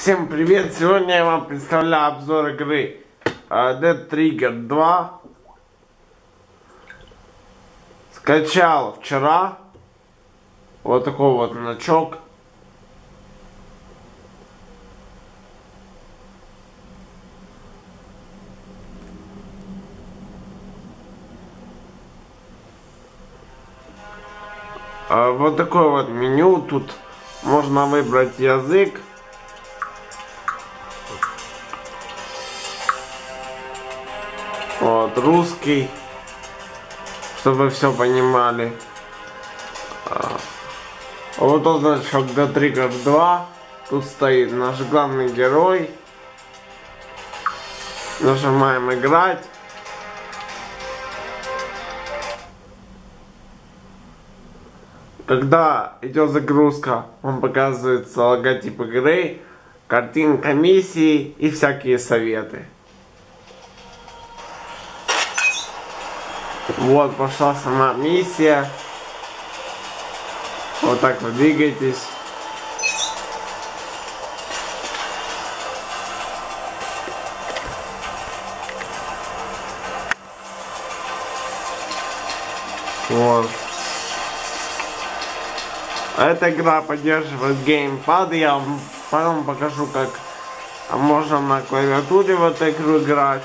Всем привет! Сегодня я вам представляю обзор игры uh, Dead Trigger 2. Скачал вчера. Вот такой вот значок. Uh, вот такое вот меню. Тут можно выбрать язык. Русский. Чтобы все понимали. А, вот он значок The Trigger 2. Тут стоит наш главный герой. Нажимаем играть. Когда идет загрузка, вам показывается логотип игры, картинка миссии и всякие советы. Вот пошла сама миссия. Вот так вы двигаетесь. Вот. Эта игра поддерживает геймпад. Я вам потом покажу, как можно на клавиатуре в эту игру играть.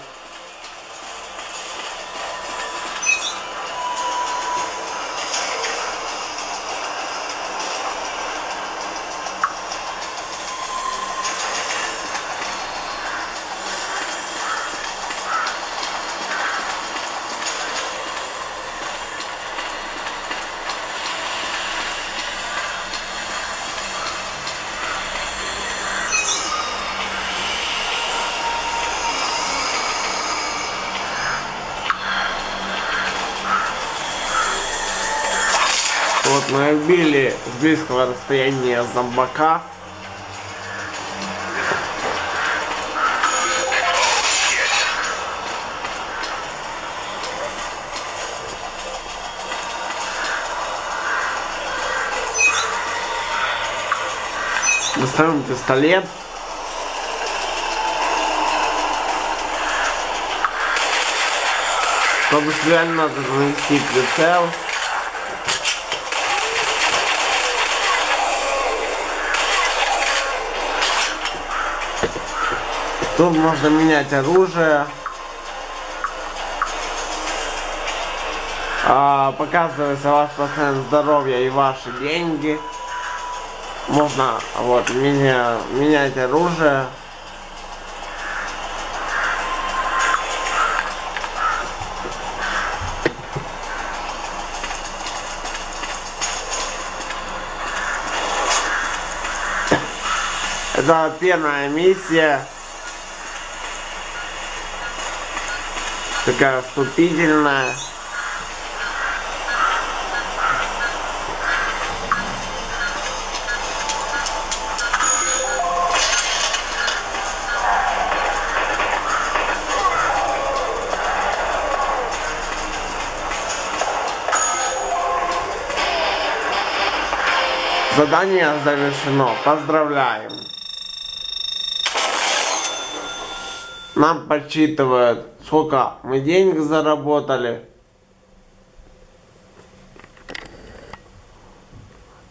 Мы убили с близкого расстояния зомбака. Достаем пистолет. Чтобы стрелять надо навести прицел. Тут можно менять оружие. А, показывается ваш процент здоровья и ваши деньги. Можно вот меня, менять оружие. Это первая миссия. Такая вступительная. Задание завершено. Поздравляем! Нам подсчитывают, сколько мы денег заработали.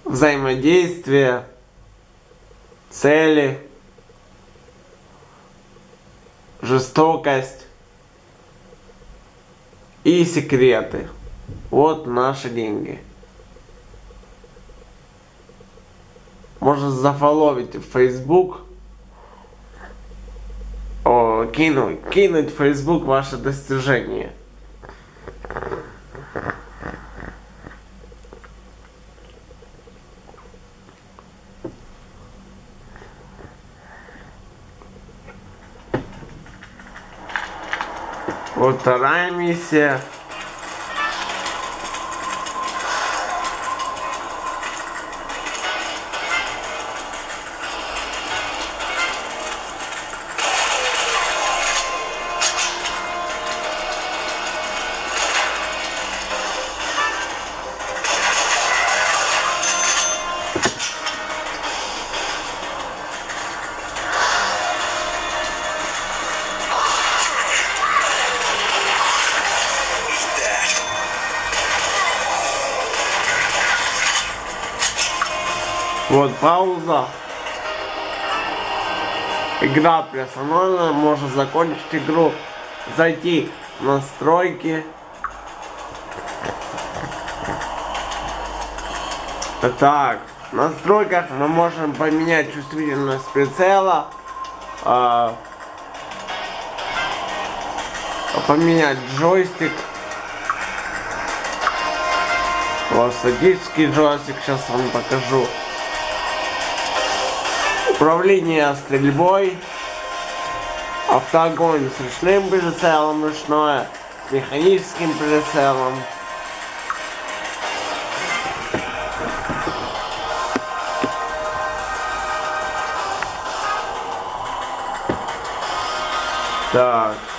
Взаимодействие, цели, жестокость и секреты. Вот наши деньги. Можно зафоловить в Facebook о, кинуть, кинуть в Facebook ваше достижение. Вот вторая миссия. Вот пауза. Игра приостановлена, можно закончить игру, зайти в настройки. Так, в настройках мы можем поменять чувствительность прицела, э, поменять джойстик. Вот статический джойстик, сейчас вам покажу. Управление стрельбой. Автоогонь с ручным прицелом ручное, с механическим прицелом. Так.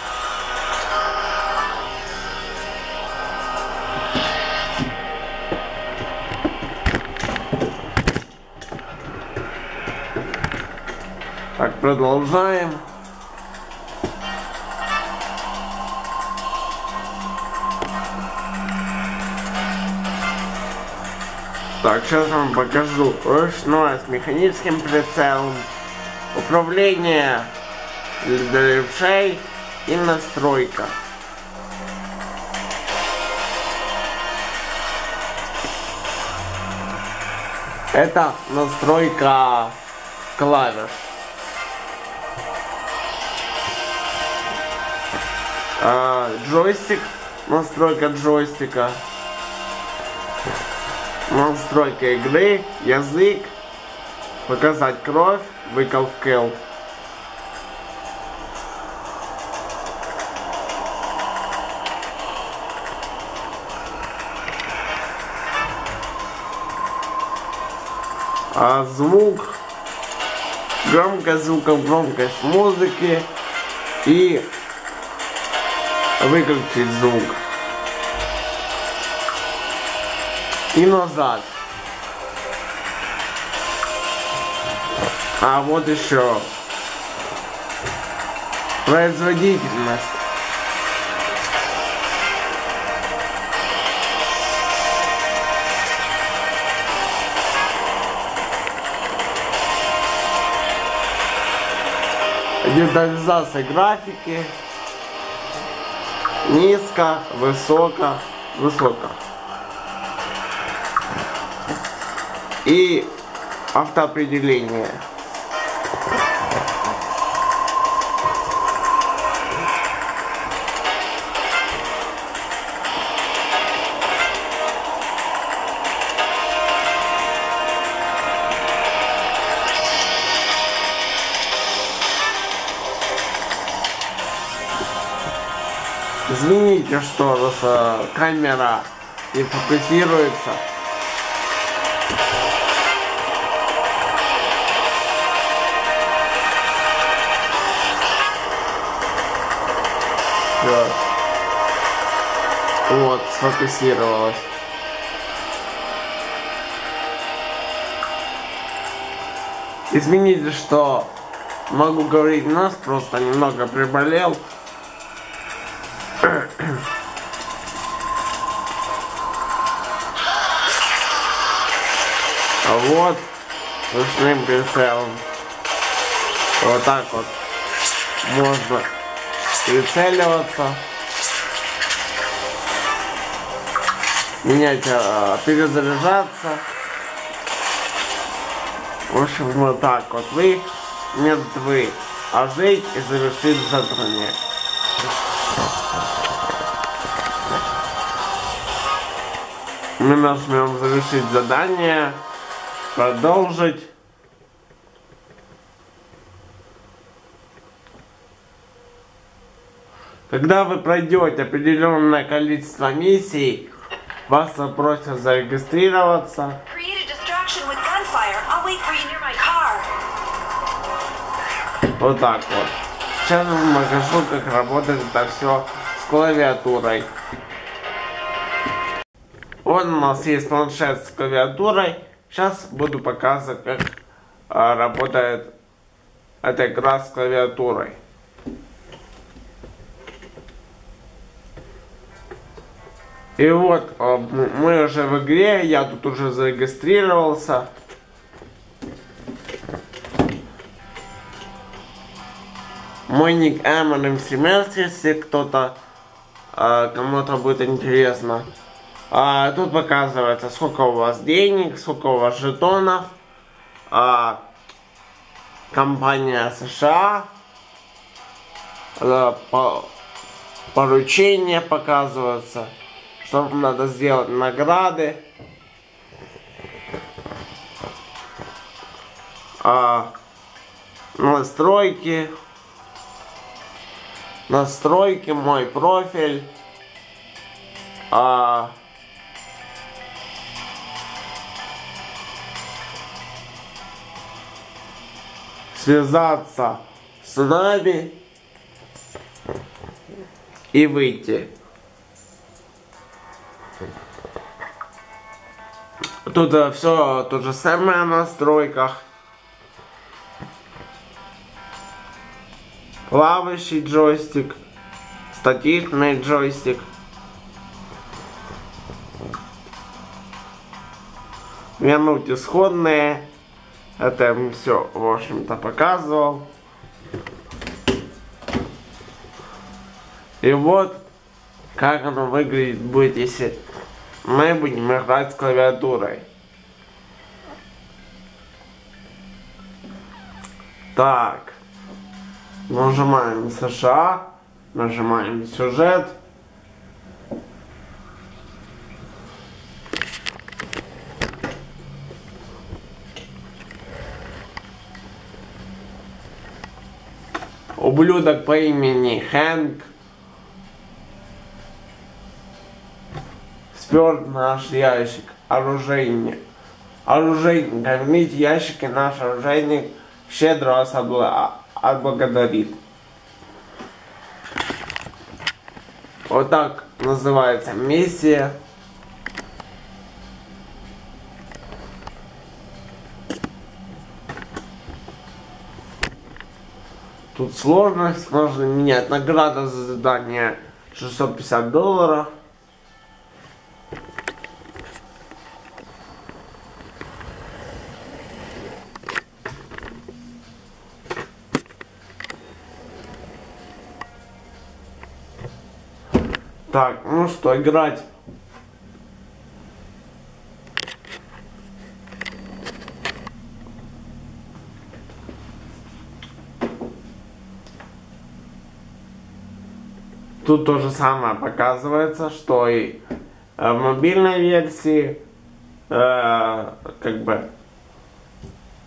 Продолжаем. Так, сейчас вам покажу. Ручное с механическим прицелом. Управление для левшей и настройка. Это настройка клавиш. А, джойстик, настройка джойстика, настройка игры, язык, показать кровь, выкол kill. А звук, громкость звука, громкость музыки. И выключить звук. И назад. А вот еще. Производительность. Детализация графики низко, высоко, высоко. И автоопределение. Извините, что э, камера не фокусируется. Вот, сфокусировалась. Извините, что могу говорить нас, просто немного приболел. Ручным прицелом. Вот так вот можно прицеливаться. Менять, а, перезаряжаться. В общем, вот так вот. Вы мертвы. А жить и завершить задание. Мы нажмем завершить задание, продолжить. Когда вы пройдете определенное количество миссий, вас попросят зарегистрироваться. Вот так вот. Сейчас вам покажу, как работает это все с клавиатурой. Вот у нас есть планшет с клавиатурой. Сейчас буду показывать, как а, работает эта игра с клавиатурой. И вот, а, мы уже в игре, я тут уже зарегистрировался. Мой ник Эмон МСМС, если кто-то, а, кому-то будет интересно. А, тут показывается, сколько у вас денег, сколько у вас жетонов. А, компания США. А, по, поручения показываются. Что вам надо сделать, награды. А, настройки. Настройки, мой профиль. А, связаться с нами и выйти. Тут э, все то же самое в настройках. Плавающий джойстик, статичный джойстик. Вернуть исходные. Это я все, в общем-то, показывал. И вот, как оно выглядит будет, если мы будем играть с клавиатурой. Так. Нажимаем США. Нажимаем сюжет. Ублюдок по имени Хэнк спер наш ящик оружейник. Оружейник, верните ящик, и наш оружейник щедро вас отблагодарит. Вот так называется миссия. Тут сложность, можно менять. Награда за задание 650 долларов. Так, ну что, играть Тут то же самое показывается, что и э, в мобильной версии э, как бы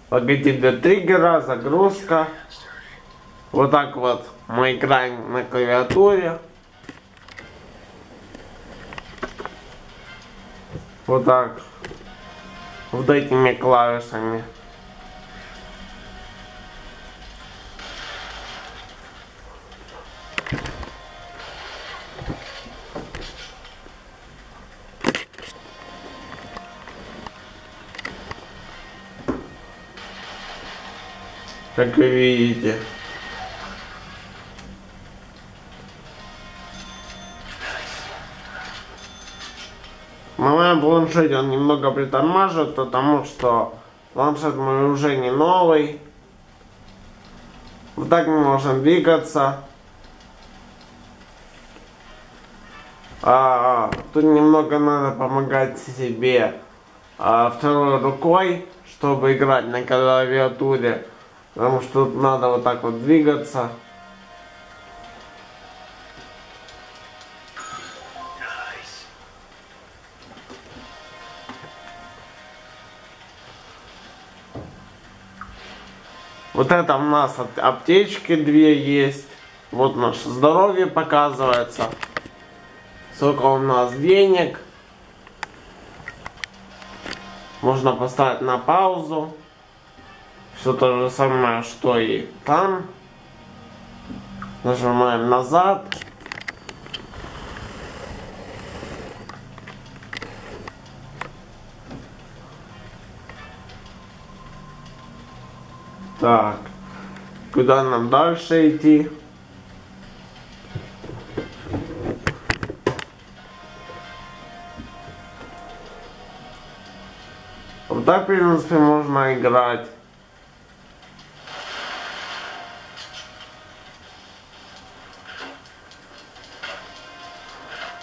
логотип для триггера, загрузка. Вот так вот мы играем на клавиатуре. Вот так. Вот этими клавишами. Как вы видите. На моем планшете он немного притормаживает, потому что планшет мой уже не новый. Вот так мы можем двигаться. А, тут немного надо помогать себе а, второй рукой, чтобы играть на клавиатуре. Потому что тут надо вот так вот двигаться. Вот это у нас аптечки две есть. Вот наше здоровье показывается. Сколько у нас денег. Можно поставить на паузу. Все то же самое, что и там. Нажимаем назад. Так, куда нам дальше идти? Вот так, в принципе, можно играть.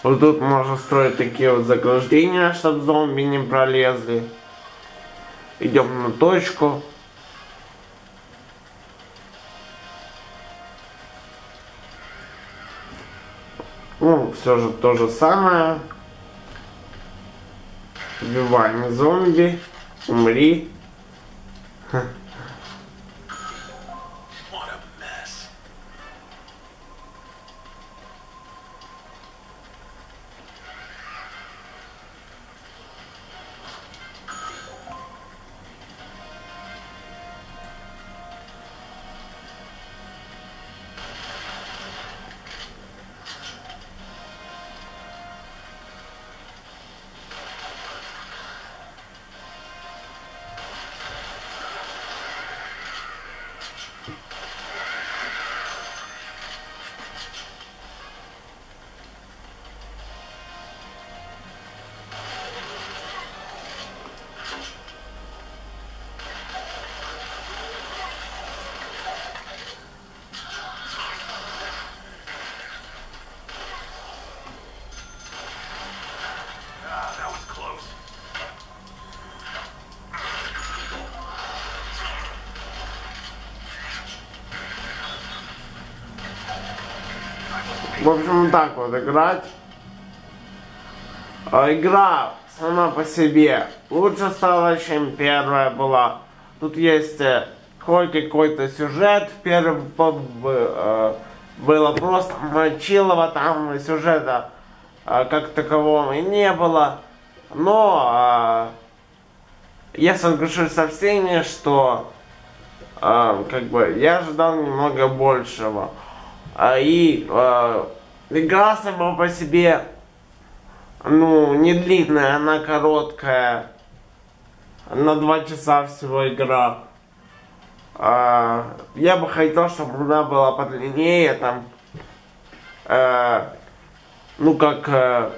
Вот тут можно строить такие вот заграждения, чтобы зомби не пролезли. Идем на точку. Ну, все же то же самое. Убиваем зомби. Умри. В общем, так вот играть. А игра сама по себе лучше стала, чем первая была. Тут есть э, хоть какой-то сюжет. Первый э, было просто мочилово, там сюжета э, как такового и не было. Но я соглашусь со всеми, что как бы я ожидал немного большего. И игра сама по себе, ну, не длинная, она короткая. На два часа всего игра. А, я бы хотел, чтобы она была подлиннее, там, э, ну, как, э,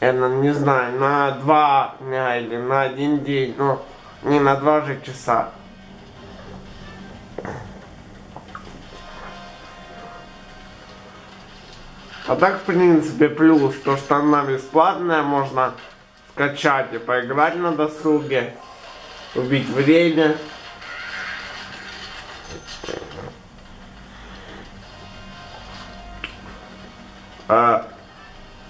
я не знаю, на два дня или на один день, ну, не на два же часа. А так, в принципе, плюс, то, что она бесплатная, можно скачать и поиграть на досуге, убить время. А,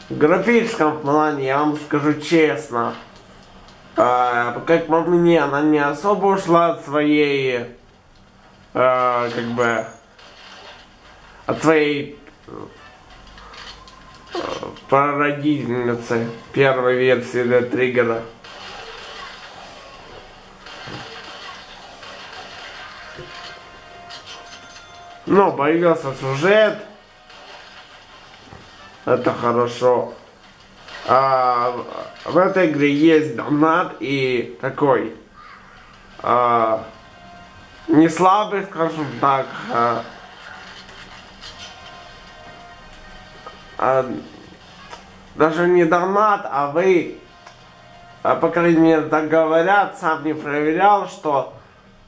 в графическом плане, я вам скажу честно, а, как по мне, она не особо ушла от своей, а, как бы, от своей прародительницы первой версии для триггера. Но появился сюжет. Это хорошо. А, в этой игре есть донат и такой а, не слабый, скажем так, а, а, даже не донат, а вы, а, по крайней мере, так говорят, сам не проверял, что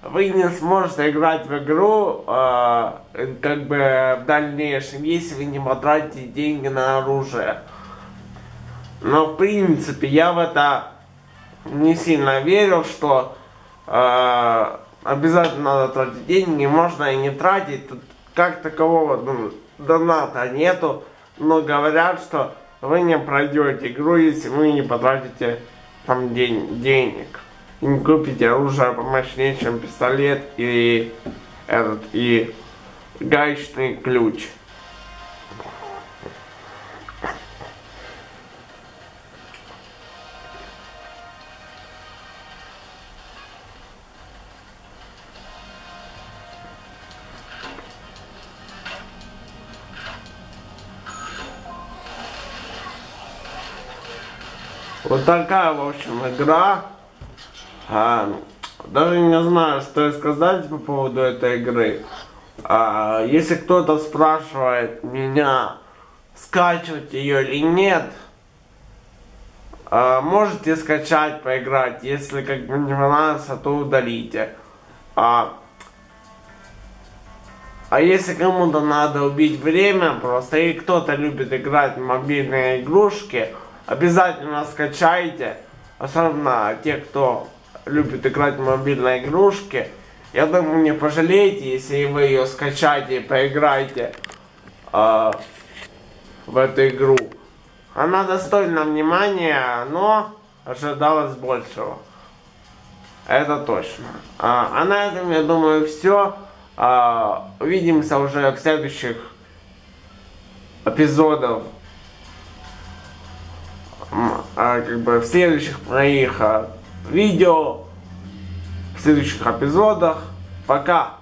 вы не сможете играть в игру э, как бы в дальнейшем, если вы не потратите деньги на оружие. Но в принципе я в это не сильно верю, что э, обязательно надо тратить деньги, можно и не тратить. Тут как такового ну, доната нету, но говорят, что вы не пройдете игру, если вы не потратите там день, денег. И не купите оружие помощнее, чем пистолет и этот и гаечный ключ. Вот такая, в общем, игра. А, даже не знаю, что сказать по поводу этой игры. А, если кто-то спрашивает меня, скачивать ее или нет, а, можете скачать, поиграть. Если как бы не понравится, то удалите. А, А если кому-то надо убить время просто, и кто-то любит играть в мобильные игрушки, обязательно скачайте. Особенно те, кто любит играть в мобильные игрушки. Я думаю, не пожалеете, если вы ее скачаете и поиграете э, в эту игру. Она достойна внимания, но ожидалось большего. Это точно. А, а на этом, я думаю, все. А, увидимся уже в следующих эпизодах. А, как бы в следующих моих а, видео, в следующих эпизодах. Пока!